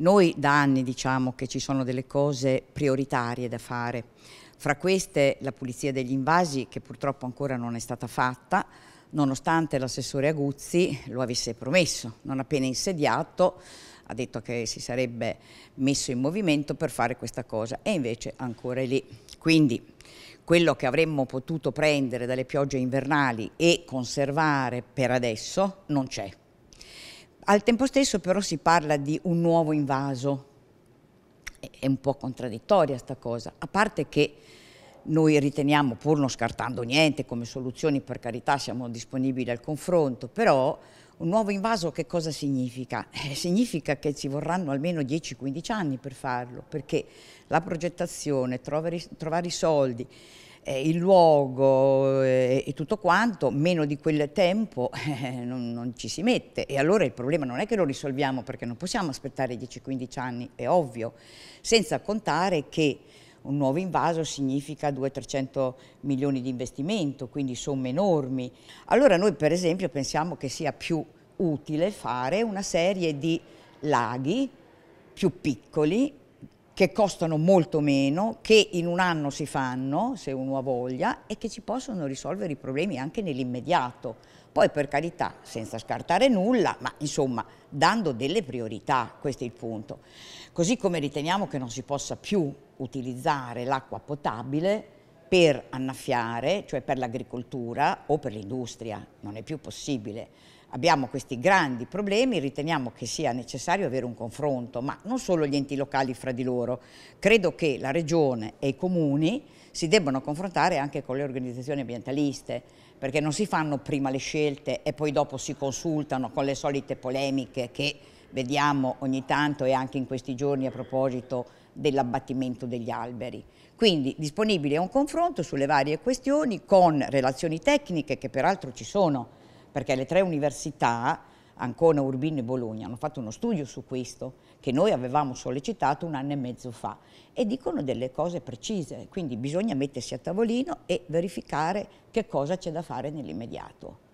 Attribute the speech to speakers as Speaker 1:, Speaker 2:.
Speaker 1: Noi da anni diciamo che ci sono delle cose prioritarie da fare. Fra queste la pulizia degli invasi che purtroppo ancora non è stata fatta, nonostante l'assessore Aguzzi lo avesse promesso, non appena insediato ha detto che si sarebbe messo in movimento per fare questa cosa e invece ancora è lì. Quindi quello che avremmo potuto prendere dalle piogge invernali e conservare per adesso non c'è. Al tempo stesso però si parla di un nuovo invaso, è un po' contraddittoria sta cosa, a parte che noi riteniamo, pur non scartando niente come soluzioni, per carità siamo disponibili al confronto, però un nuovo invaso che cosa significa? Eh, significa che ci vorranno almeno 10-15 anni per farlo, perché la progettazione, trovare, trovare i soldi, eh, il luogo eh, e tutto quanto, meno di quel tempo eh, non, non, ci si mette. E allora il problema non è che lo risolviamo perché non possiamo aspettare 10-15 anni, è ovvio, senza contare che un nuovo invaso significa 200-300 milioni di investimento, quindi somme enormi. Allora noi per esempio pensiamo che sia più utile fare una serie di laghi più piccoli che costano molto meno, che in un anno si fanno, se uno ha voglia, e che ci possono risolvere i problemi anche nell'immediato. Poi per carità, senza scartare nulla, ma insomma dando delle priorità, questo è il punto. Così come riteniamo che non si possa più utilizzare l'acqua potabile per annaffiare, cioè per l'agricoltura o per l'industria, non è più possibile abbiamo questi grandi problemi, riteniamo che sia necessario avere un confronto, ma non solo gli enti locali fra di loro. Credo che la Regione e i comuni si debbano confrontare anche con le organizzazioni ambientaliste, perché non si fanno prima le scelte e poi dopo si consultano con le solite polemiche che vediamo ogni tanto e anche in questi giorni a proposito dell'abbattimento degli alberi. Quindi disponibile a un confronto sulle varie questioni con relazioni tecniche che peraltro ci sono perché le tre università, Ancona, Urbino e Bologna, hanno fatto uno studio su questo che noi avevamo sollecitato un anno e mezzo fa e dicono delle cose precise, quindi bisogna mettersi a tavolino e verificare che cosa c'è da fare nell'immediato.